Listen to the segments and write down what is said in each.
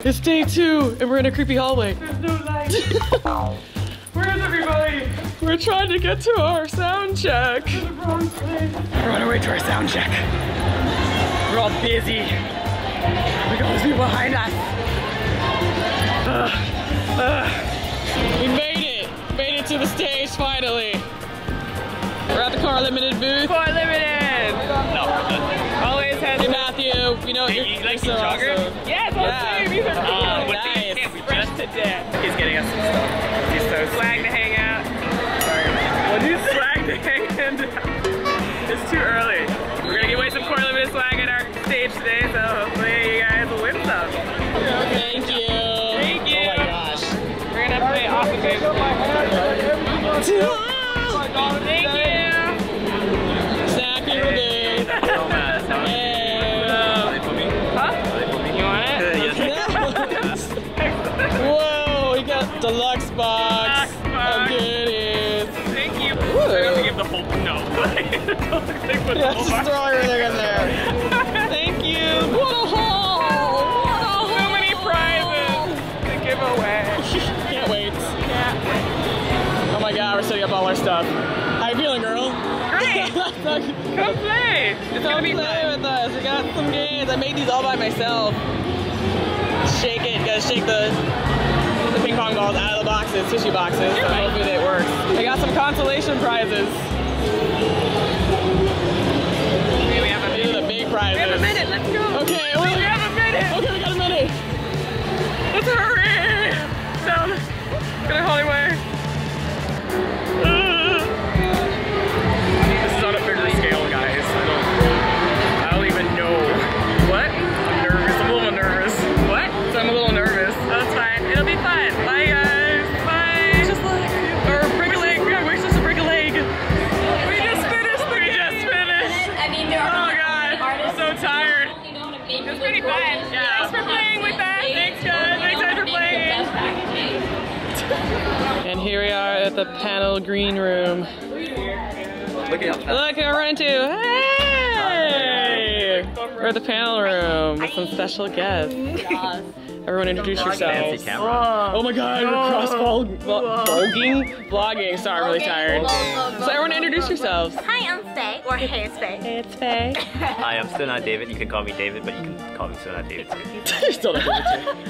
It's day two, and we're in a creepy hallway. There's no light. Where is everybody? We're trying to get to our sound check. The wrong. We're on our way to our sound check. We're all busy. Look at those people behind us. Ugh, ugh. We made it. Made it to the stage finally. We're at the Kore Limited booth. Kore Matthew, you know Hey, you're, you you're like so the jogger? awesome. Yes, Yeah. I'll say these are oh, cool. Oh, what nice. thing? We Fresh just to death. he's getting us some stuff. He's so Swag to hang out. Sorry. What do you swag to hang out? It's too early. We're gonna give away some Kore Limited swag at our stage today, so hopefully you guys will win some. Thank you. Thank you. Oh my gosh. We're gonna play awesome games. Thank you. Box box. goodies. Thank you. We're gonna give the whole no. Don't think with the Yeah, just box. throw everything in there. Thank you. What a haul! What a haul! So many prizes to give away. Can't wait. Yeah. Oh my god, we're setting up all our stuff. How you feeling, girl? Great. Come Come play. It's be play fun. with us. We got some games. I made these all by myself. Shake it. You gotta shake the ping pong balls out of the boxes, tissue boxes. So hopefully it works. I got some consolation prizes. Okay, we have a These are the big We prizes. have a minute. Let's go. Okay, We have a minute. Okay, we got a minute. Let's hurry. Down. Get a Hollywood. Here we are at the panel green room. Look at Look who I run into. Hey! We're at the panel room with some special guests. Everyone introduce yourselves. camera. Oh my god, we're cross vlog- vlog- vlogging? Vlogging, sorry, I'm really tired. So everyone introduce yourselves. Hi, I'm Faye, or Hey, it's Faye. Hey, it's Faye. Hi, I'm still not David. You can call me David, but you can call me still not David too. Still not doing it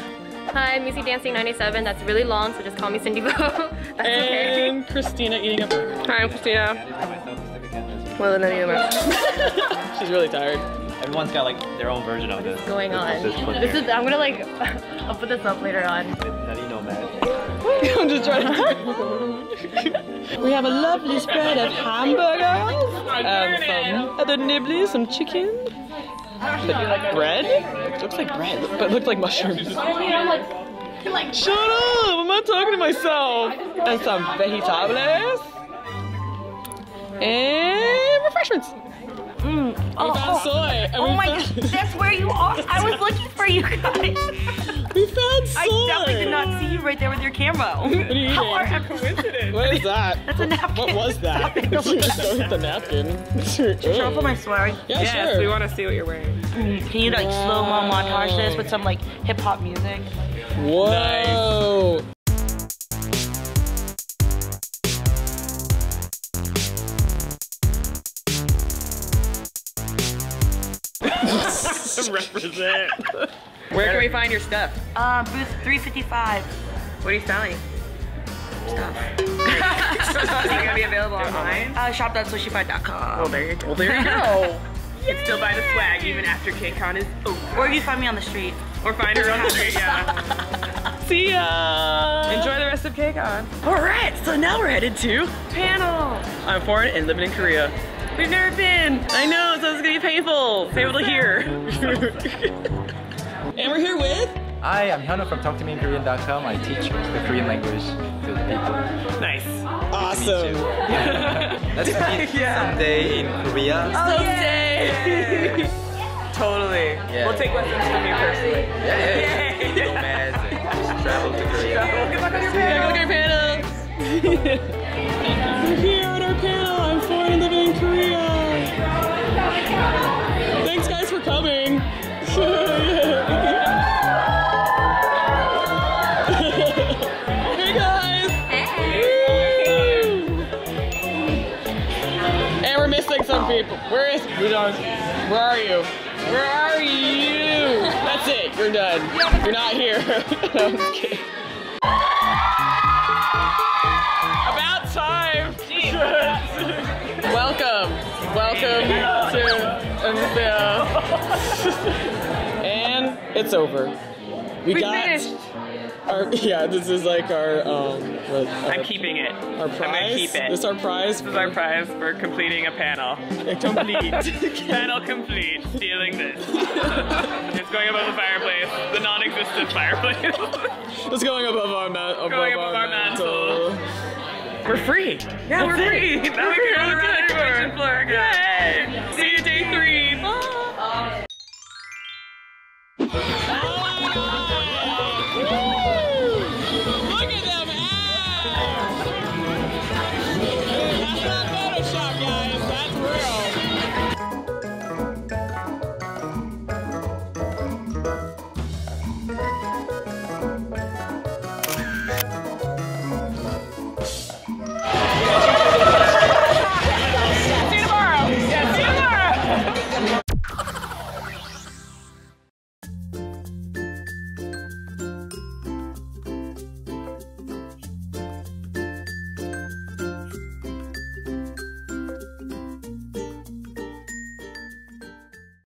Hi, I'm Missy Dancing 97. That's really long, so just call me Cindy Vo. That's okay. And Christina eating a burger. Hi, I'm Christina. Well, none of them. She's really tired. Everyone's got like their own version of this. going on. This, this, This is, I'm gonna like, I'll put this up later on. Nutty Nomad. I'm just trying to. we have a lovely spread of hamburgers, um, some other nibblies, some chicken, bread. Looks like bread, but it looked like mushrooms. Shut up! I'm not talking to myself. And some vegetables and refreshments. Mm. We found soy. And Oh we my found, god, that's where you are. I was looking for you guys. we found soy. I definitely did not see you right there with your camera. What are you How are? Coincidence. What is that? That's a napkin. What was that? Stop it. Don't hit the napkin. Should I put my swag? Yeah, Yes, sure. we want to see what you're wearing. Can you like slow mo montage this with some like hip hop music? Whoa. Represent. Where can we find your stuff? Uh, booth 355. What are you selling? Stuff. Is it gonna be available online? Uh, shop.sushified.com. Well, there you go. Well, there you go. You can still buy the swag even after KCON is over. Or you find me on the street. Or find her on the street, yeah. See ya. Enjoy the rest of KCON. All right, so now we're headed to. Panel. I'm foreign and living in Korea. We've never been. I know, so it's gonna be painful to be able to hear. and we're here with. Hi, I'm Hyunwoo from TalkToMeInKorean.com. I teach the Korean language to the people. Nice. Awesome. Let's meet someday in Korea. Oh, someday. Totally. Yeah. We'll take lessons from you personally. Yeah, yeah, yeah. Nomads and just travel to Korea. Good luck on your Yeah, panel. go to your panel. Where are you? Where are you? That's it. You're done. You're not here. no, I'm just kidding. About time. Welcome. Welcome to Olympia. and it's over. We, We got finished. Our yeah. This is like our um. What, I'm keeping it. our prize. I'm gonna keep it. This is our prize. This is our prize for completing a panel. complete. panel complete. Stealing this. it's going above the fireplace. The non-existent fireplace. It's going above our ma- above, Going above our mantle. We're free. Yeah, we're free. Now we can go to the graduation floor again.